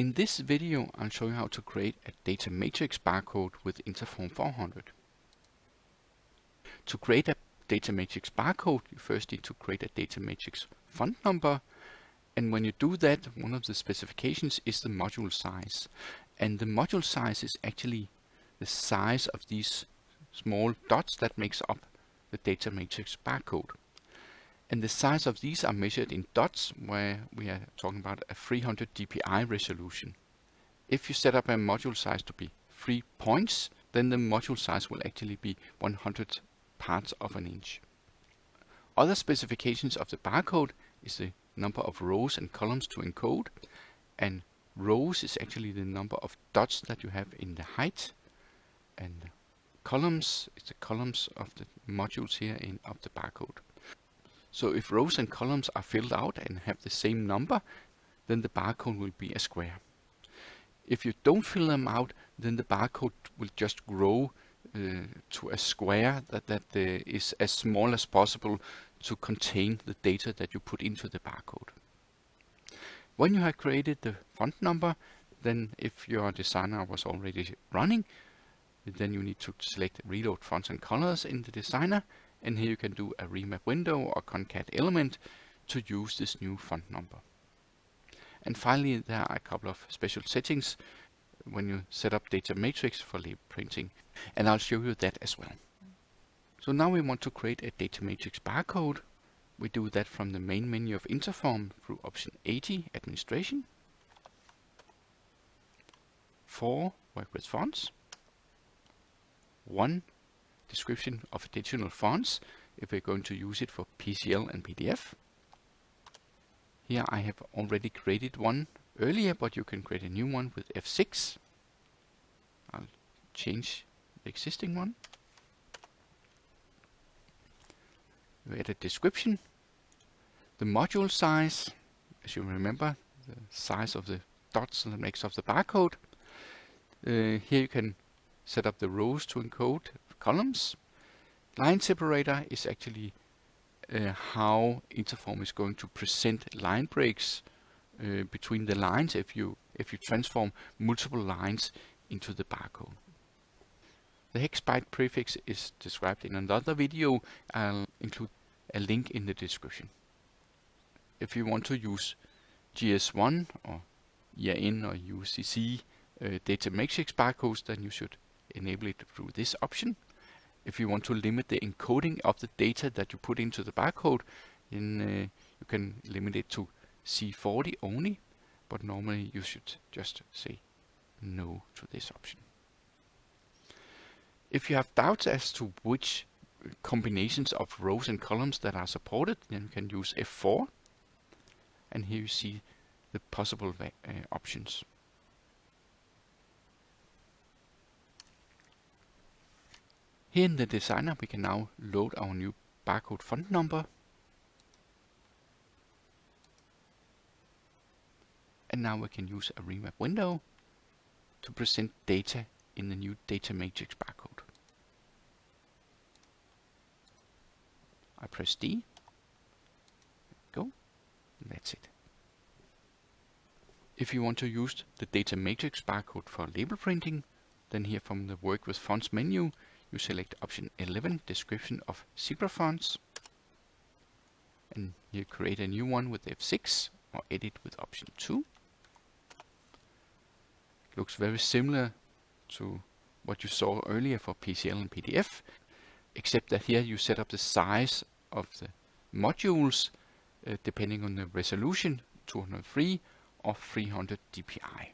In this video I'll show you how to create a data matrix barcode with Interform 400. To create a data matrix barcode you first need to create a data matrix font number and when you do that one of the specifications is the module size and the module size is actually the size of these small dots that makes up the data matrix barcode. And the size of these are measured in dots, where we are talking about a 300 dpi resolution. If you set up a module size to be 3 points, then the module size will actually be 100 parts of an inch. Other specifications of the barcode is the number of rows and columns to encode, and rows is actually the number of dots that you have in the height, and columns is the columns of the modules here in of the barcode. So if rows and columns are filled out and have the same number, then the barcode will be a square. If you don't fill them out, then the barcode will just grow uh, to a square that, that uh, is as small as possible to contain the data that you put into the barcode. When you have created the font number, then if your designer was already running, then you need to select reload fonts and colors in the designer and here you can do a remap window or concat element to use this new font number. And finally, there are a couple of special settings when you set up data matrix for label printing, and I'll show you that as well. So now we want to create a data matrix barcode. We do that from the main menu of Interform through option 80, Administration. 4, Work with Fonts. 1, description of additional fonts if we're going to use it for PCL and PDF. Here I have already created one earlier, but you can create a new one with F6. I'll change the existing one. We add a description. The module size, as you remember, the size of the dots that makes up the barcode. Uh, here you can set up the rows to encode columns. Line separator is actually uh, how Interform is going to present line breaks uh, between the lines if you if you transform multiple lines into the barcode. The hex byte prefix is described in another video. I'll include a link in the description. If you want to use GS1 or EAN or UCC uh, data matrix barcodes, then you should enable it through this option if you want to limit the encoding of the data that you put into the barcode, then uh, you can limit it to C40 only, but normally you should just say no to this option. If you have doubts as to which combinations of rows and columns that are supported, then you can use F4, and here you see the possible uh, options. Here in the designer we can now load our new barcode font number and now we can use a remap window to present data in the new data matrix barcode. I press D, go, that's it. If you want to use the data matrix barcode for label printing, then here from the work with fonts menu, you select option 11, description of zebra fonts, and you create a new one with F6 or edit with option 2. Looks very similar to what you saw earlier for PCL and PDF, except that here you set up the size of the modules uh, depending on the resolution, 203 or 300 dpi.